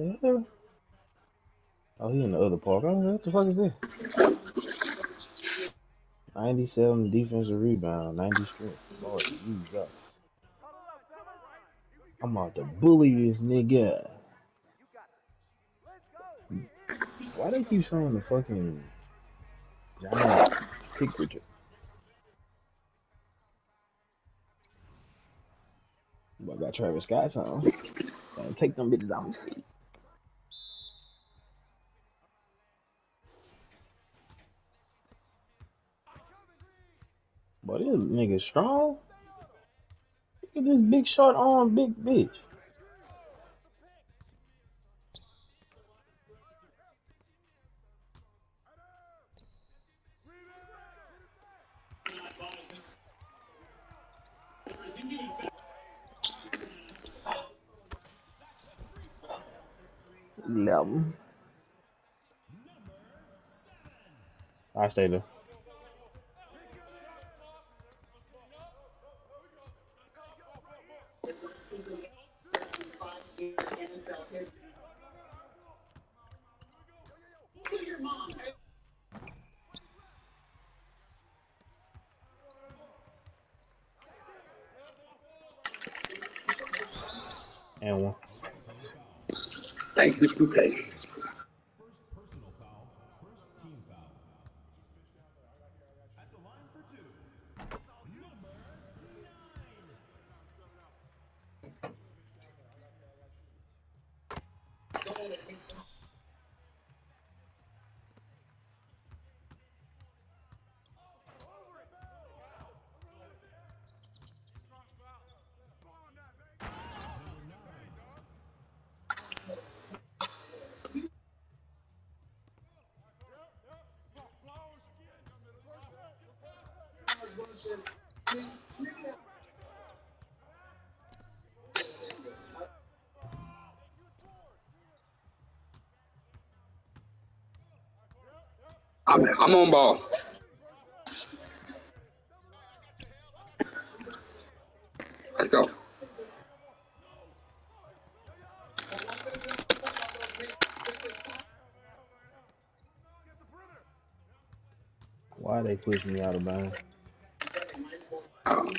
Hell? Oh, he in the other park. Oh, what the fuck is this? 97 defensive rebound, 90 strength. Lord Jesus. I'm about to bully this nigga. Why they keep showing the fucking giant picture? I got Travis Scott on. Take them bitches off his feet. But this nigga strong. Look at this big short arm, big bitch. Eleven. I stay there. You, Bouquet. I'm, I'm on ball. Let's go. Why they push me out of bounds? Oh.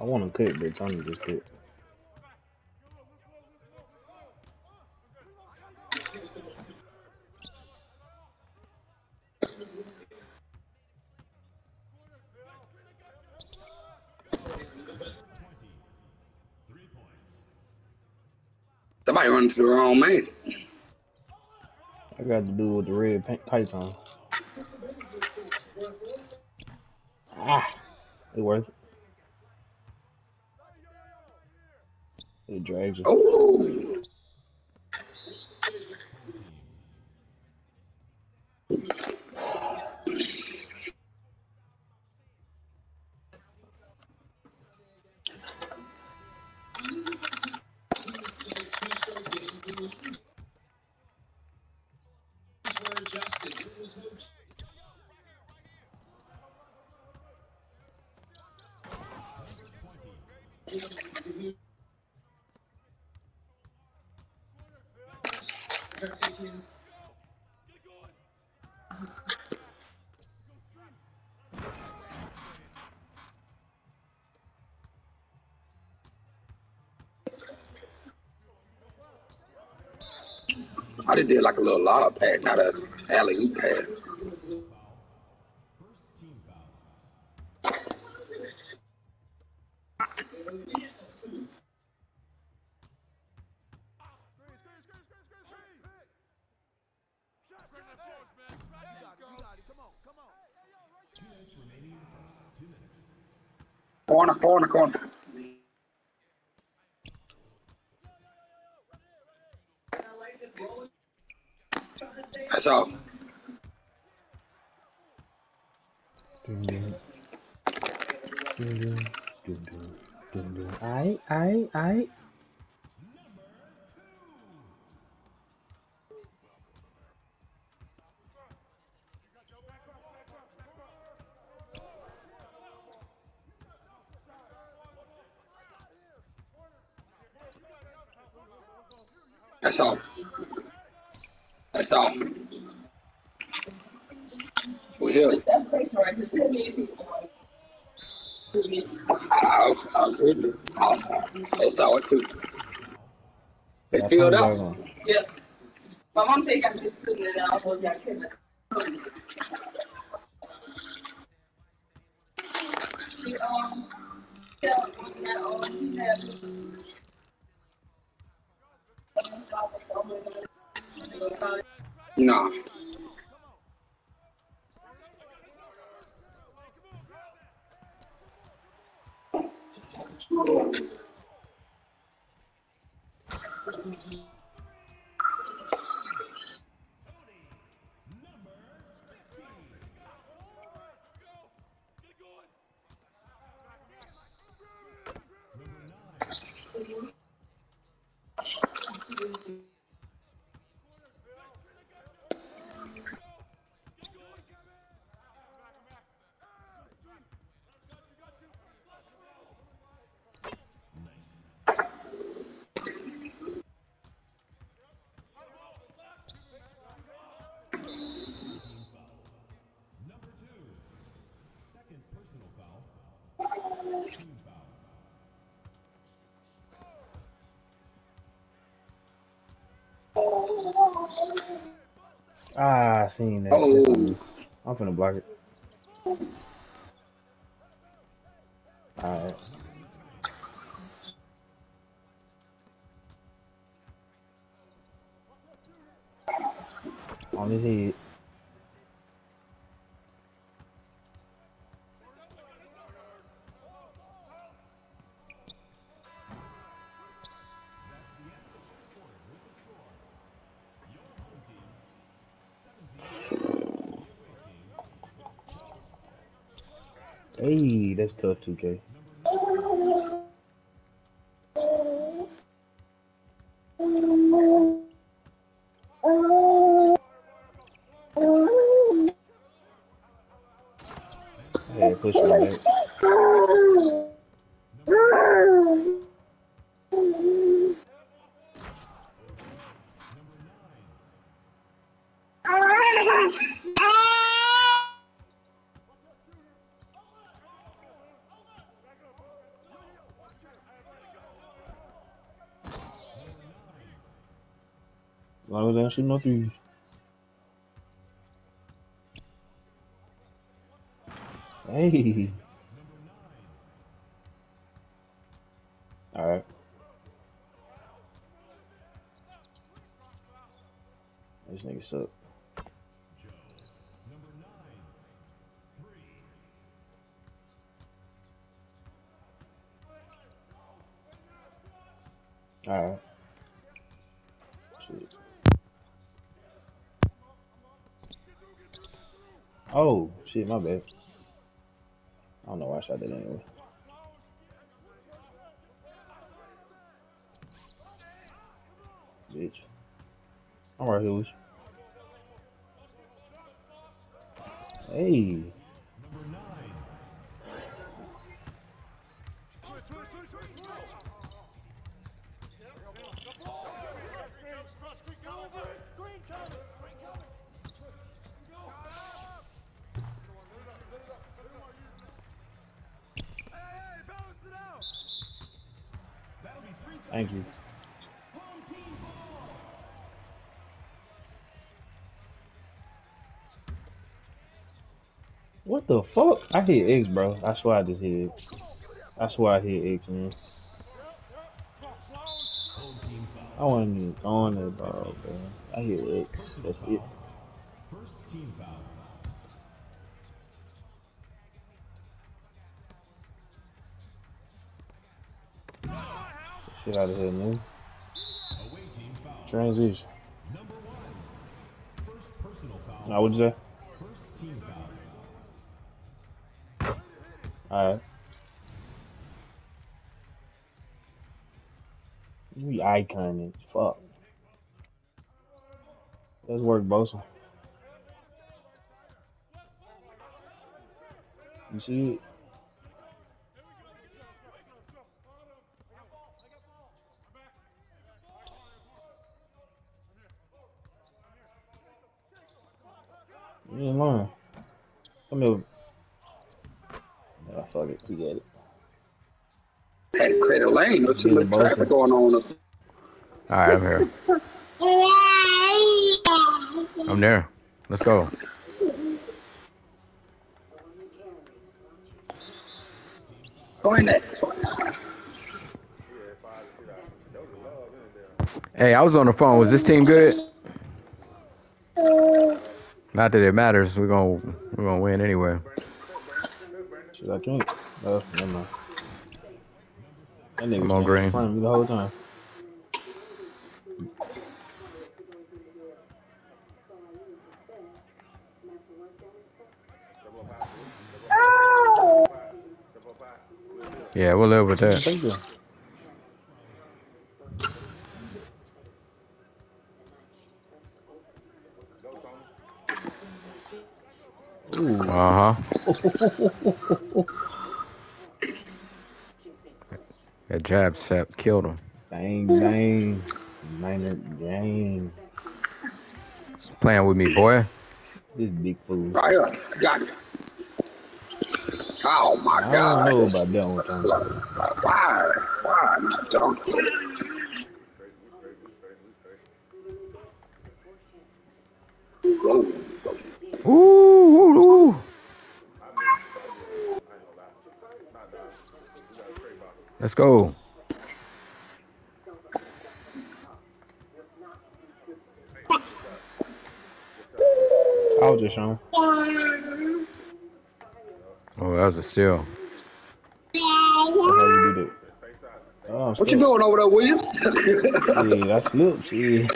I want to cut, but Tony just cut. Somebody running to the wrong man. I got to do with the red tights on. Ah, it worth it. It drags you. Oh, I just did like a little lob pad, not a alley oop pad. Corner, corner, corner. That's all. Dun, dun. Dun, dun. Dun, dun. Dun, dun. Aight, aight, aight. That's all. That's all. We're here. I, I agree. I, that's all too. It's Yeah, filled up. back. Yeah. My mom said I'm just putting it out for y'all can. Ah, I seen that. Oh, I'm finna block it. Hey, that's tough 2K. As long as I don't shoot no threes. Hey. Alright. This nigga suck. Alright. Oh, shit, my bad. I don't know why I shot that anyway. Bitch. I'm. Hey. Thank you. What the fuck? I hit X, bro. I swear I just hit X. I swear I hit X, man. I wasn't even on that ball, bro. I hit X. That's it. First team foul. Shit out of here, man. Transition. Now, what'd you say? Alright. We iconing. Fuck. Let's work, Bosa. You see it? Yeah, fuck it. We get it. Had to clear lane. No too much traffic going on. All right, I'm here. I'm there. Let's go. Go in there. Hey, I was on the phone. Was this team good? Not that it matters. We're gonna we're gonna win anyway. Should I drink? Oh, never mind. That nigga Green. in front of me the whole time. Yeah, we'll live with that. Thank you. Uh huh. That jab set killed him. Dang, dang. Minor, dang. Playing with me, boy. This big fool. Right up. I got it. Oh my god. I God. don't know about that one, It's Tom. like, Why? Why not donkey? Whoa. Ooh, ooh, ooh. Let's go. I was just showing. Oh, that was a steal. That's you do that. Oh, What you doing over there, Williams? Yeah, I slipped. Yeah.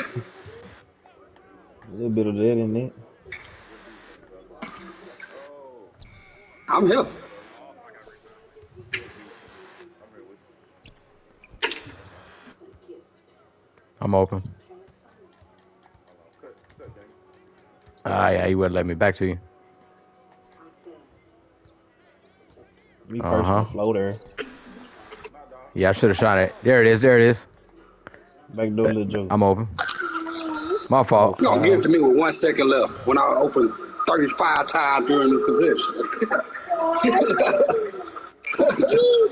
A little bit of that in it. I'm here. I'm open. Ah, yeah, you wouldn't let me back to you. Uh-huh. floater. Yeah, I should have shot it. There it is. There it is. Back door, little joke. I'm open. My fault. You gonna give it to me with one second left when I open 35 times during the possession.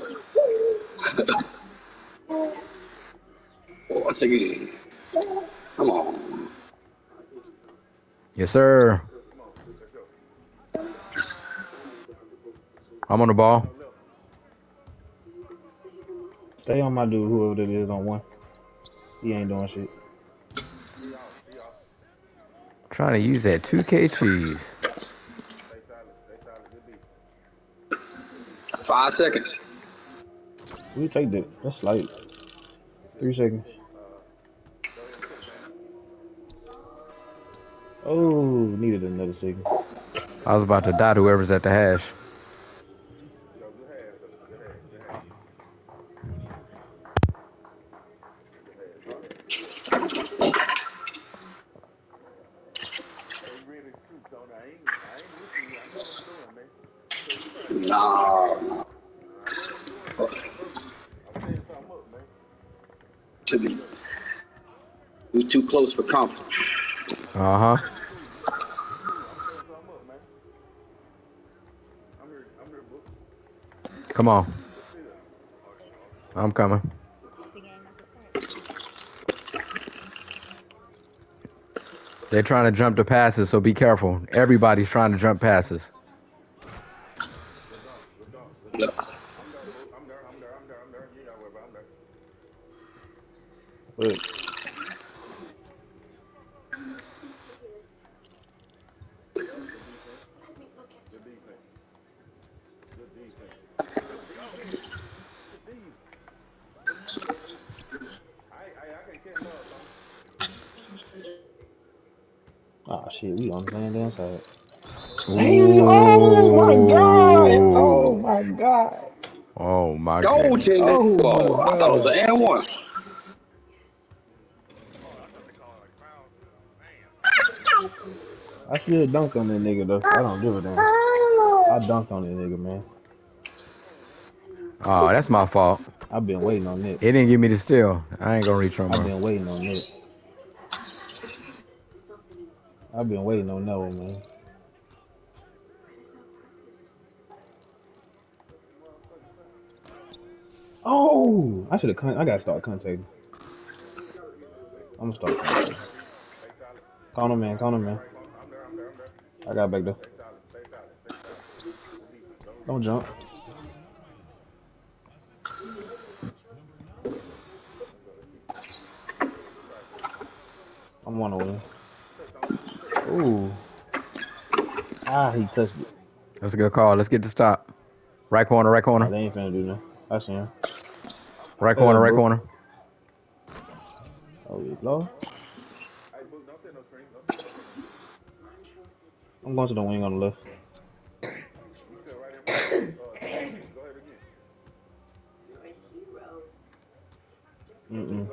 Once again. Come on. Yes, sir. I'm on the ball. Stay on my dude, whoever that is on one. He ain't doing shit. Trying to use that 2K cheese. Five seconds. We take that. That's light. Three seconds. Oh, needed another second. I was about to die to whoever's at the hash. No. To me. We too close for comfort. Uh huh. Come on. I'm coming. They're trying to jump the passes, so be careful. Everybody's trying to jump passes. But oh shit, we on the same damn side. Oh my god! Oh my god! Oh my Go, god. Chingy. Oh, Oh, my oh, I thought it was an and one. I still dunked on that nigga though. I don't give a damn. I dunked on that nigga, man. Oh, that's my fault. I've been waiting on that. It didn't give me the steal. I ain't gonna reach no I've been waiting on that. I've been waiting on that one, man. Oh, I should have. I gotta start contacting. I'm gonna start contacting. Call him, man. Call him, man. I got back there. Don't jump. I'm one away. Ooh. Ah, he touched it. That's a good call. Let's get the stop. Right corner, right Oh, corner, they ain't finna do nothing. I see him. right corner, right bro. corner. Oh, he's low. I'm going to the wing on the left. Mm-mm.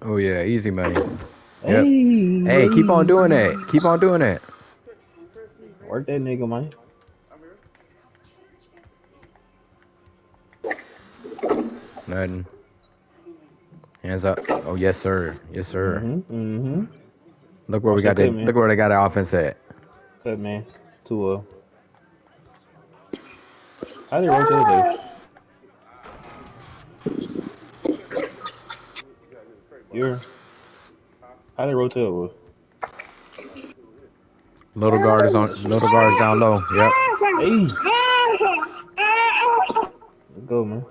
Oh yeah, easy money. Yep. Hey, Hey, keep on doing that. Keep on doing that. Work that nigga, man. Nothing. Hands up. Oh yes, sir. Yes, sir. Mm-hmm. Mm-hmm. Look where we got that the look where they got our offense at. Cut man. To uh. How they rotate this? You're. How they rotate with? Little guard is on. Little guard is down low. Yep. Hey. Let's go, man.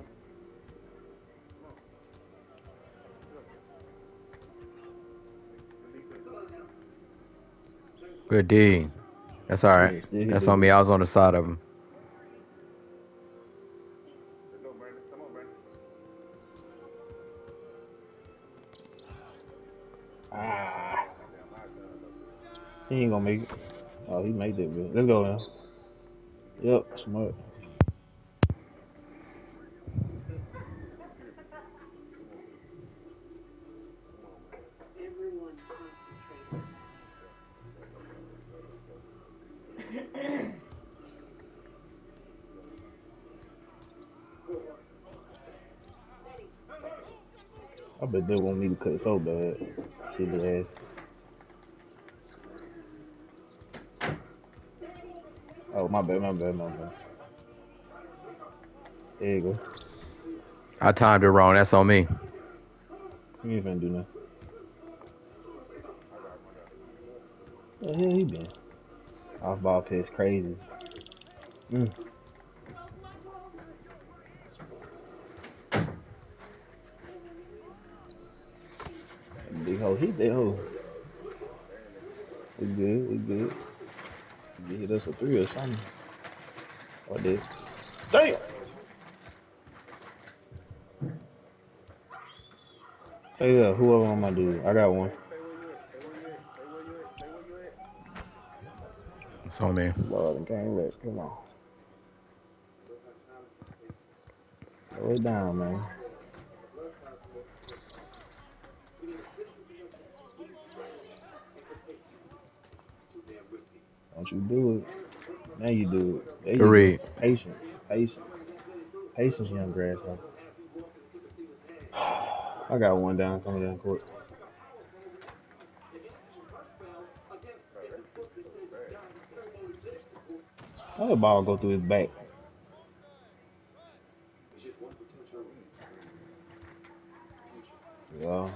Good D. That's all right. Yeah, still hit That's on me. I was on the side of him. He ain't gonna make it. Oh, he made that bit. Let's go, man. Yep, smart. I bet they want me to cut so bad. Silly ass. Oh, my bad, my bad, my bad. There you go. I timed it wrong. That's on me. You ain't finna do nothing. Where the hell he been? Off ball pitch, crazy. Mm. Big hole, he big hole. We good, we good. You hit us a three or something. What did? Damn! Hey, yeah, whoever on my dude, I got one. It's on me. Lord, I can't. Come on. Slow it down, man. You do it. Now you do it. There you go. Patience. Patience. Patience, young grasshopper. I got one down coming down court. How the ball go through his back? Yeah.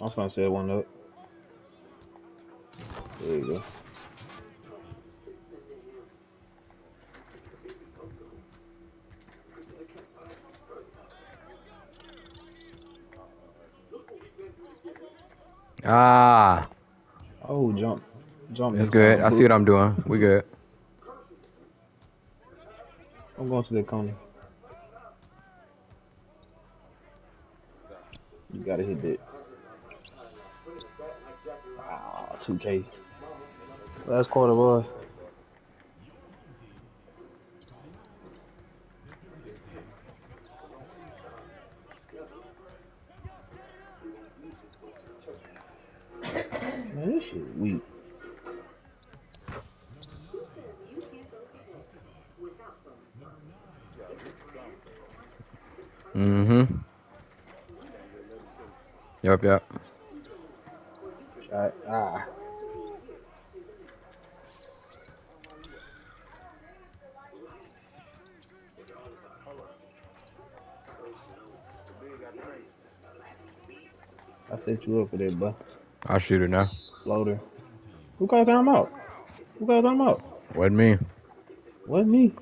I'm trying to set one up. There you go. Ah, Oh, jump. Jump. that's good. I see what I'm doing. We good. I'm going to the corner. You gotta hit that. Ah, 2K. Last quarter, boy. Mm-hmm. Yep, yep. Uh, ah. I set you up for that, bro. I'll shoot her now. Loader. Who called time out? Who called time out? What me. What me.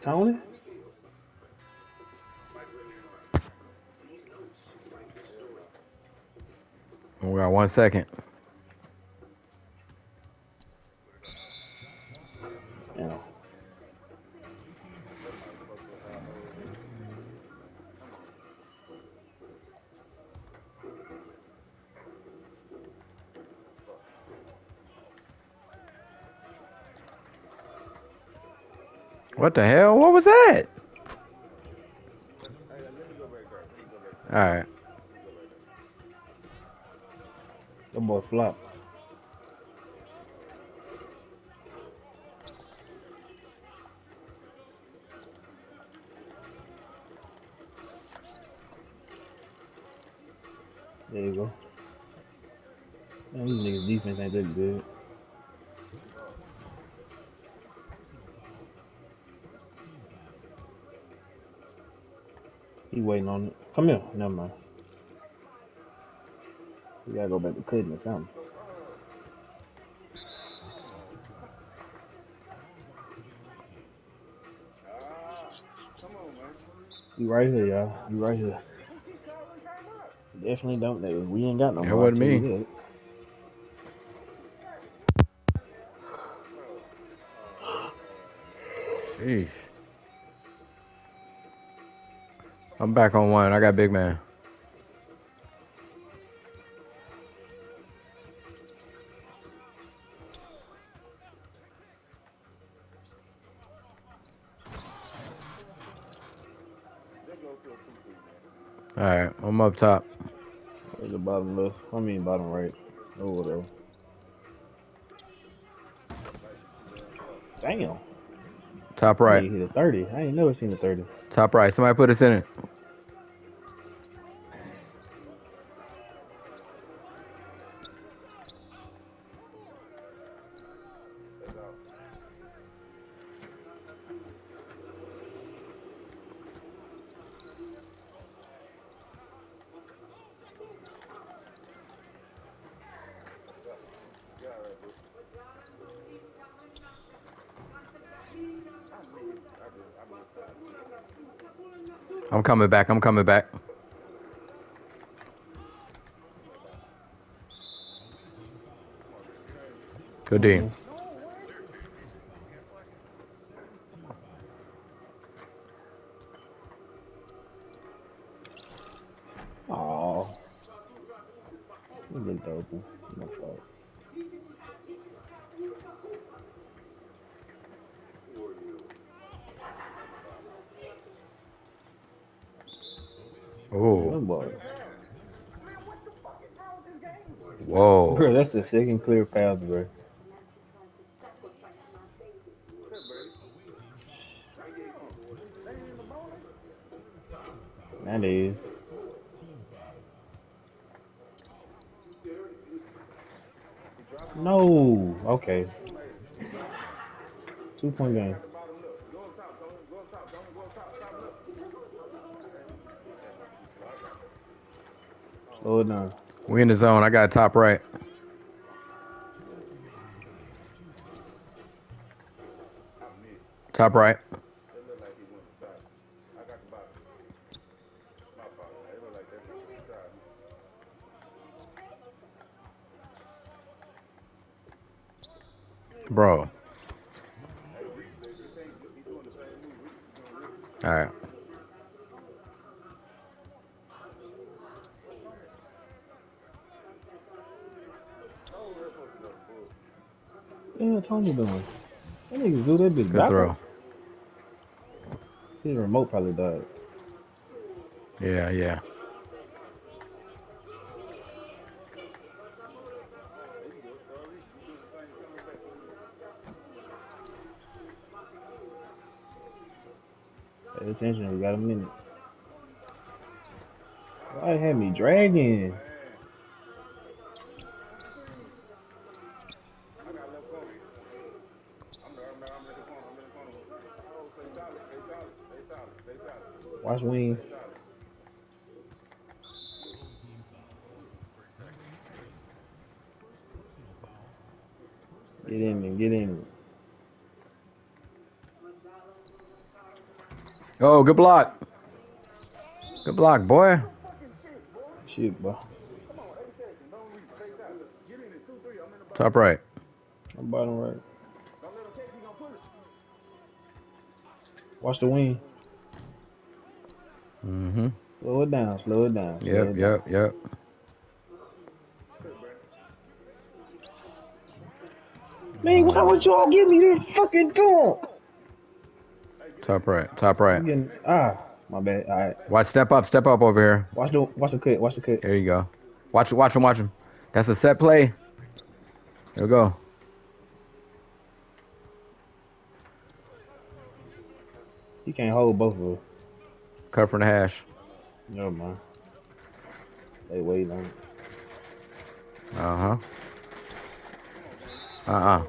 Tony? We got one second. What the hell? What was that? All right. That boy flop. There you go. Man, these niggas defense ain't that good. He waiting on it. Come here. Never mind. Gotta go back to cutting or something. You right here, y'all. You right here. Definitely don't know. We ain't got no That wasn't I'll tell you me. Sheesh. I'm back on one. I got big man. Up top. Where's the bottom left? I mean bottom right. Oh whatever. Damn. Top right. ain't hit a 30. I ain't never seen a 30. Top right. Somebody put us in it. Coming back. I'm coming back. Good D. Oh. You been double. No fault. Oh, oh whoa. Bro, that's the second clear pass, bro. That is. No. Okay. Two point game. Oh, it down. We in the zone. I got top right. Top right. Bro. All right. Yeah, Tony doing? That nigga do that Good throw. His remote probably died. Yeah, yeah. Pay attention, we got a minute. Why had me dragging? Josh Wayne. Get in there, get in there. Oh, good block. Good block, boy. Shoot, boy. Top right. I'm bottom right. Watch the wing. Mm-hmm. Slow it down, slow it down. slow Yep, it down. yep, yep. Man, why would you all give me this fucking dunk? Top right. Top right. Getting ah, my bad. All right, Watch, step up, step up over here. watch the watch the cut, watch the cut. There you go. Watch, watch him, watch him. That's a set play. There we go. He can't hold both of us. From the hash. Never mind. They waiting on it. Uh huh. Uh uh.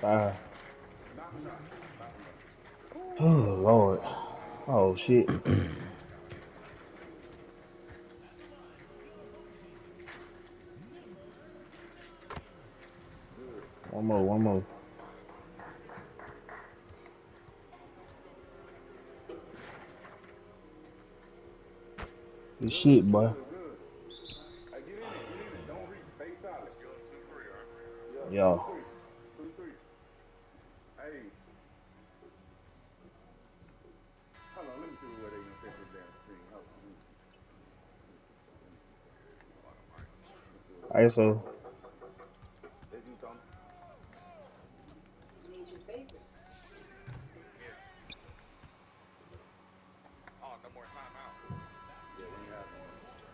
Five. Oh Lord. Oh shit. one more, one more. Good shit, boy. Yo. ISO.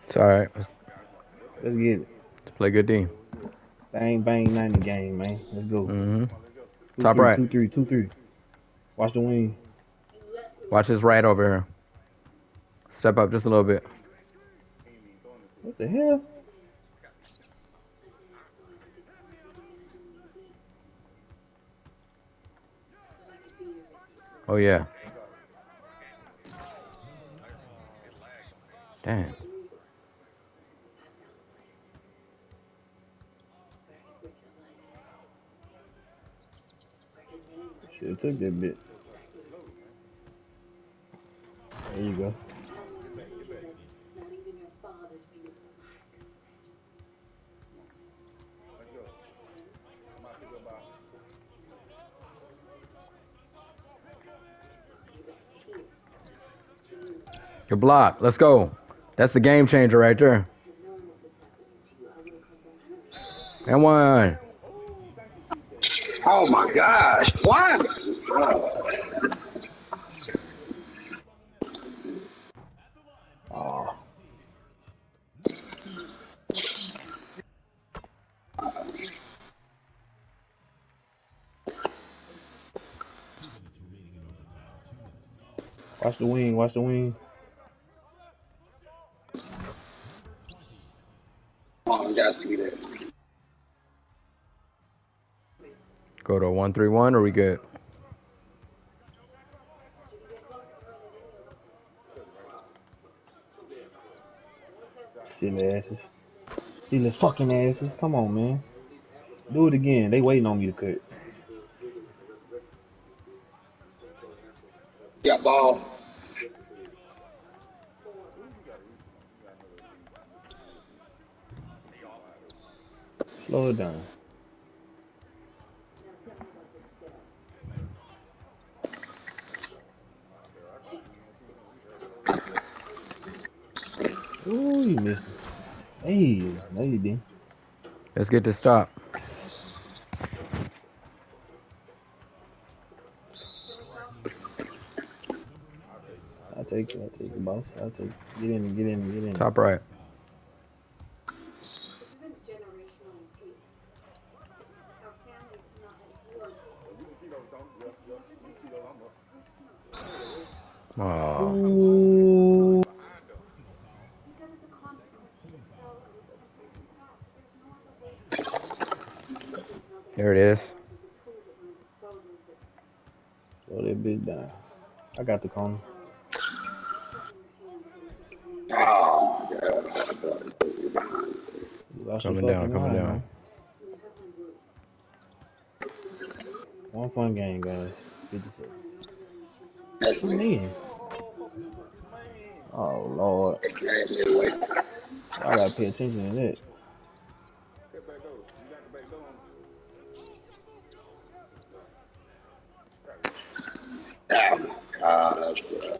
It's all right. Let's, Let's get it. let's play good D. Bang bang 90 game, man. Let's go. Mm-hmm. Two, Top three, right. Two three, two three. Watch the wing. Watch this right over here. Step up just a little bit. What the hell? Oh yeah. Damn. Have took that bit. There you go. Good block. Let's go. That's the game changer right there. And one. Oh my gosh. What? Oh. Watch the wing, watch the wing. Oh, you gotta see that. Go to one three one. Are we good? Silly asses. Silly fucking asses. Come on, man. Do it again. They waiting on me to cut. Got ball. Slow it down. Ooh, you missed it. Hey, no you didn't. Let's get this stop. I'll take it. I'll take it, boss. I'll take it. Get in, get in, get in. Top right. Oh, Ooh. there it is. Slow that bitch down. I got oh, the corner. Oh my god. You Coming down, fucking coming mind, down. man. One point game, guys. 56. That's Come me. in. Oh Lord, Drag me away. I gotta pay attention to that. Oh um, gosh, bro.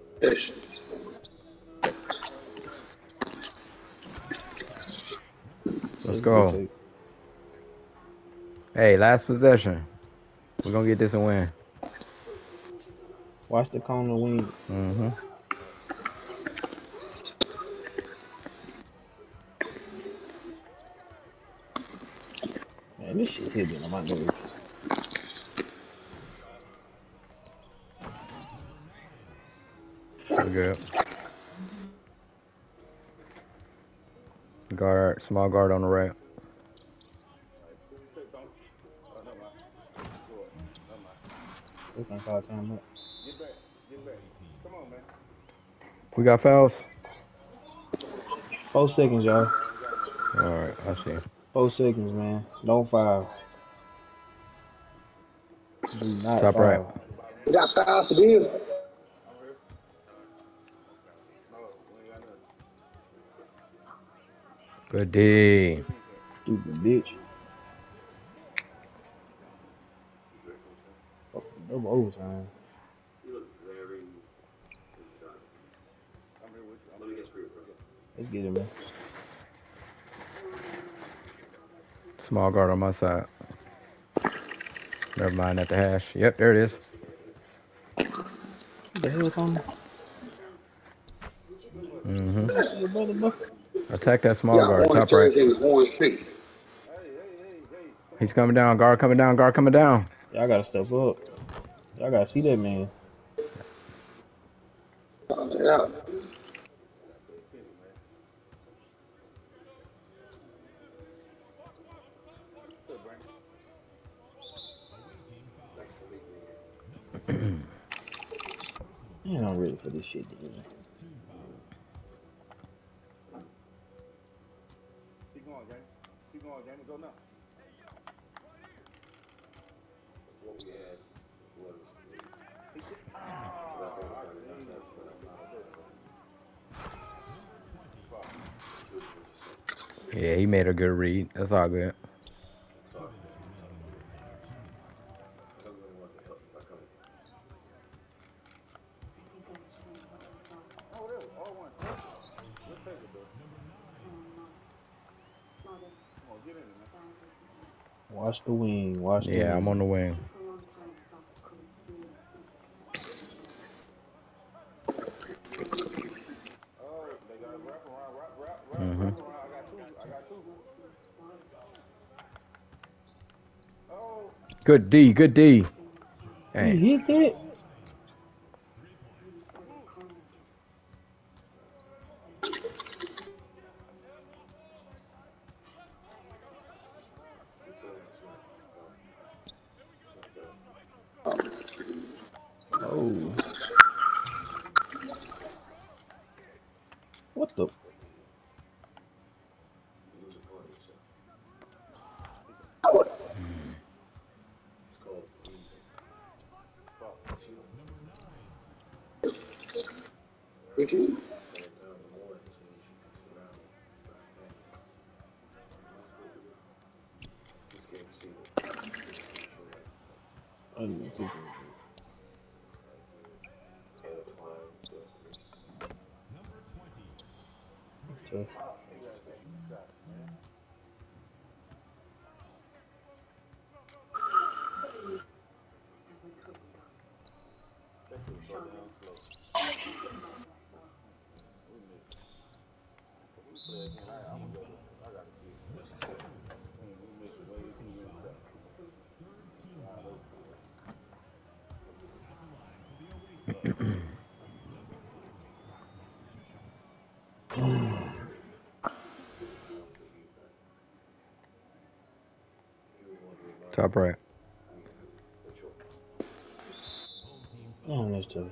Let's go. Hey, last possession. We're gonna get this a win. Watch the corner wing. Mm-hmm. Man, this shit hitting on my nerves. Good. Guard, small guard on the right. We can call time up. We got fouls. Four seconds, y'all. All right, I see. Four seconds, man. Don't foul. Do not Top foul. right. We got fouls to deal. Good day. Stupid bitch. Fucking Double overtime. Let's get it, man. Small guard on my side. Never mind at the hash. Yep, there it is. What the hell, Tony? Mm-hmm. Your brother, bro? Attack that small Got guard, top right. jersey with orange feet. He's coming down. Guard coming down. Guard coming down. Y'all gotta step up. Y'all gotta see that man. Found it out. Man, I'm ready for this shit, dude. Yeah, he made a good read. That's all good. Watch the wing. Watch the Yeah, I'm on the wing. hmm Good D, good D. He Hey, hit that? Jeez. Top right. Tough.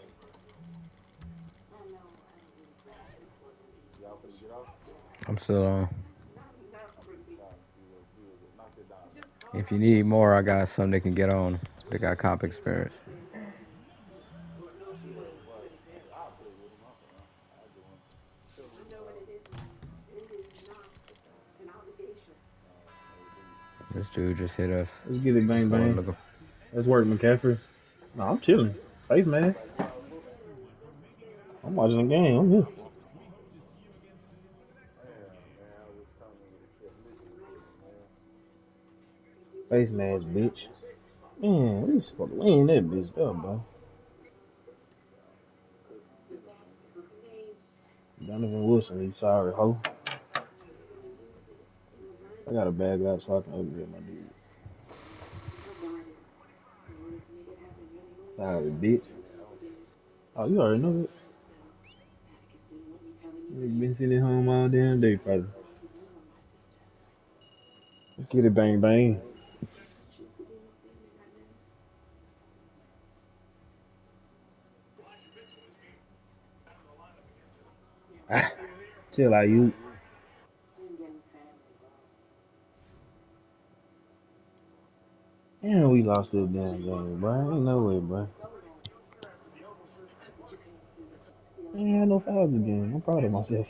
I'm still on. If you need more, I got some they can get on. They got comp experience. This dude just hit us. Let's get it, bang bang. Let's work, McCaffrey. No, I'm chilling. Face man. I'm watching the game. I'm here. Face mask, bitch. Man, we supposed to win that bitch up, bro. Donovan Wilson, you sorry, ho. I got a bag out so I can upgrade my dude. Sorry, bitch. Oh, you already know that. You been sitting at home all damn day, probably. Let's get it, bang bang. Ah, chill out, you. Damn, we lost that damn game, bro. Ain't no way, bro. I ain't had no fouls again. I'm proud of myself.